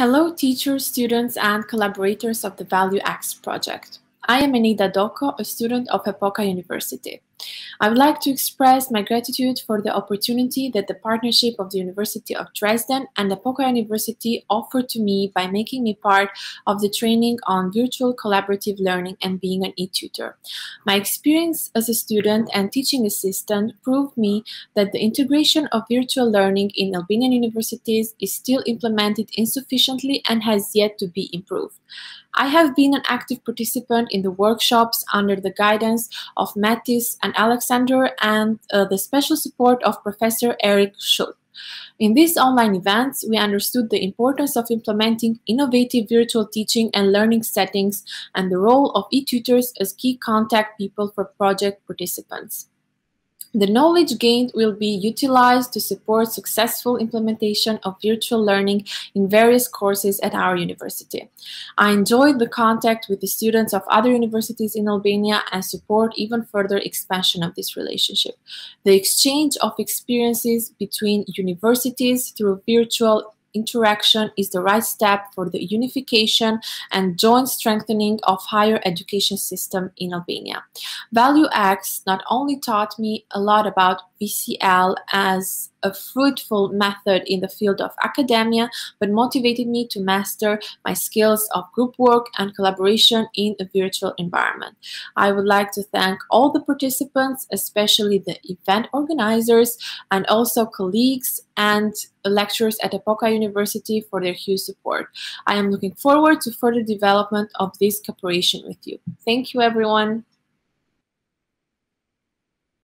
Hello, teachers, students, and collaborators of the VALEU-X project. I am Enejda Doko, a student of Epoka University. I would like to express my gratitude for the opportunity that the partnership of the University of Dresden and the Epoka University offered to me by making me part of the training on virtual collaborative learning and being an e-tutor. My experience as a student and teaching assistant proved me that the integration of virtual learning in Albanian universities is still implemented insufficiently and has yet to be improved. I have been an active participant in the workshops under the guidance of Mattis and Alexander and uh, the special support of Professor Eric Schultz. In these online events, we understood the importance of implementing innovative virtual teaching and learning settings and the role of e-tutors as key contact people for project participants. The knowledge gained will be utilized to support successful implementation of virtual learning in various courses at our university. I enjoyed the contact with the students of other universities in Albania and support even further expansion of this relationship. The exchange of experiences between universities through virtual interaction is the right step for the unification and joint strengthening of higher education system in Albania. VALEU-X not only taught me a lot about VCL as a fruitful method in the field of academia, but motivated me to master my skills of group work and collaboration in a virtual environment. I would like to thank all the participants, especially the event organizers and also colleagues and lecturers at Epoka University for their huge support. I am looking forward to further development of this cooperation with you. Thank you, everyone.